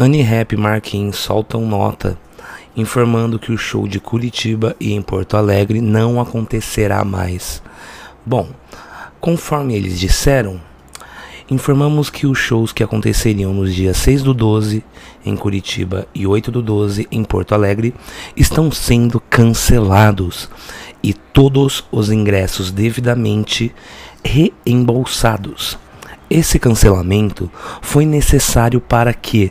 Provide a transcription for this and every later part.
Annie Rap Marquinhos soltam nota informando que o show de Curitiba e em Porto Alegre não acontecerá mais. Bom, conforme eles disseram, informamos que os shows que aconteceriam nos dias 6 do 12 em Curitiba e 8 do 12 em Porto Alegre estão sendo cancelados e todos os ingressos devidamente reembolsados. Esse cancelamento foi necessário para que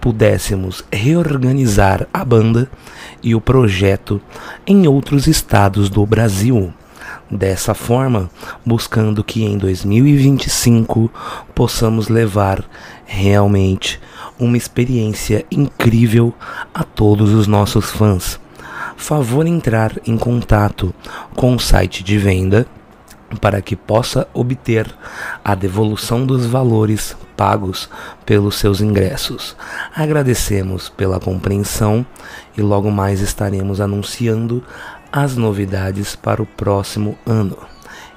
pudéssemos reorganizar a banda e o projeto em outros estados do Brasil. Dessa forma, buscando que em 2025 possamos levar realmente uma experiência incrível a todos os nossos fãs. Favor entrar em contato com o site de venda para que possa obter a devolução dos valores pagos pelos seus ingressos. Agradecemos pela compreensão e logo mais estaremos anunciando as novidades para o próximo ano.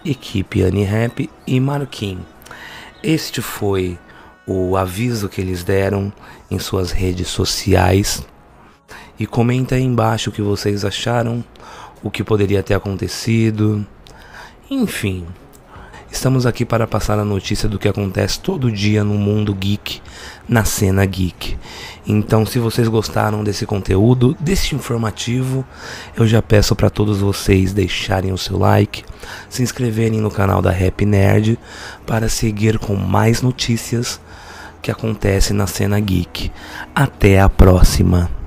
Equipe Rap e Marquinhos. Este foi o aviso que eles deram em suas redes sociais. E comenta aí embaixo o que vocês acharam, o que poderia ter acontecido. Enfim, estamos aqui para passar a notícia do que acontece todo dia no mundo geek, na cena geek. Então, se vocês gostaram desse conteúdo, desse informativo, eu já peço para todos vocês deixarem o seu like, se inscreverem no canal da Rap Nerd para seguir com mais notícias que acontecem na cena geek. Até a próxima.